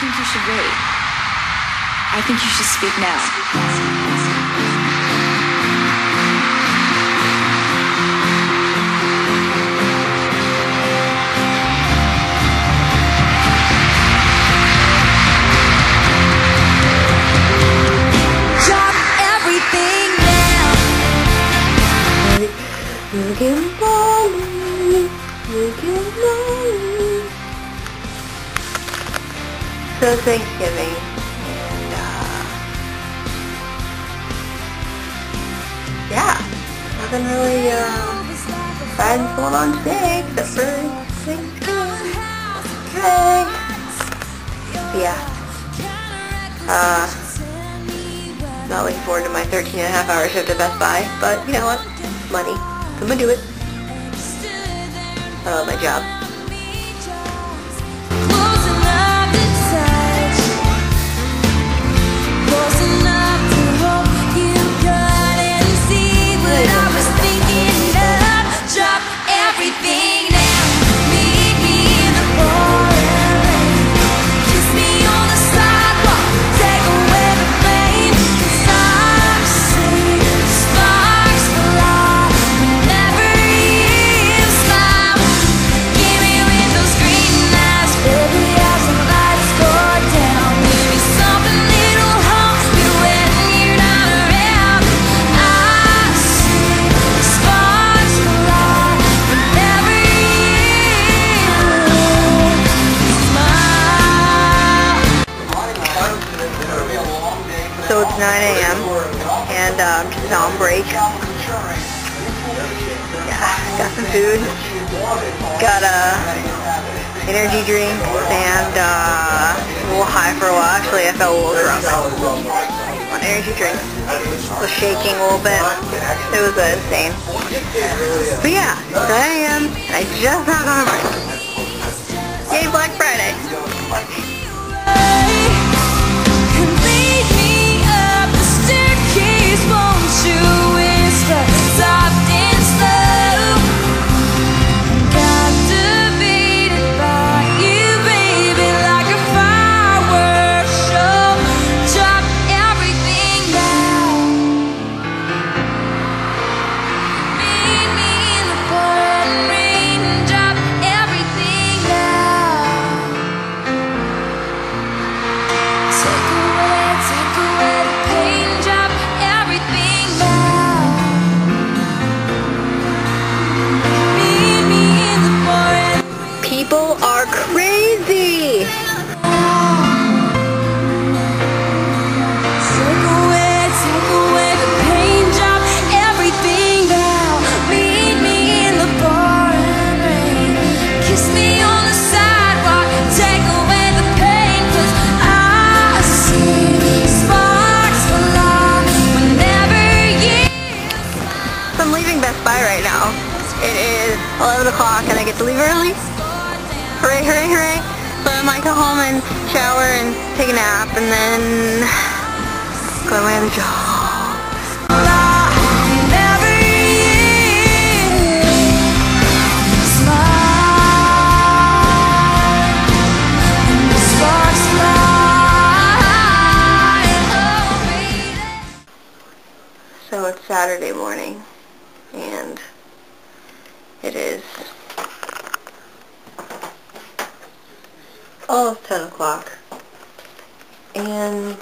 think you should wait. I think you should speak now. Drop everything Thanksgiving, and uh, yeah, nothing really uh, exciting going on today except for Thanksgiving. Okay. Yeah. Uh, not looking forward to my 13 and a half hour shift at Best Buy, but you know what? Money. I'm gonna do it. I love my job. 9 a.m. and I'm just on break. Yeah, got some food. Got a energy drink and uh, a little high for a while. Actually, I felt a little drunk on energy drink. Was shaking a little bit. It was uh, insane. But yeah, 9 a.m. I just got on break. Yay, Black Friday. O'clock and I get to leave early. Hooray, hooray, hooray. So I might go home and shower and take a nap and then go to my other job. So it's Saturday morning and it is almost 10 o'clock. And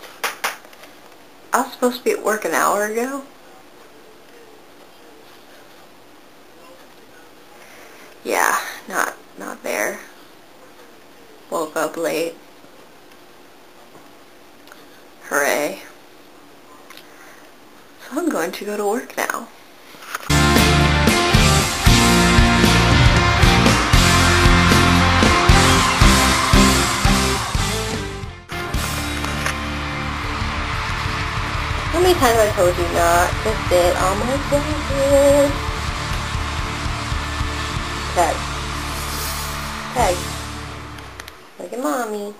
I was supposed to be at work an hour ago. Yeah, not not there. Woke up late. Hooray. So I'm going to go to work now. Have I told you not to sit on my blanket? Peg. Peg. Look at mommy.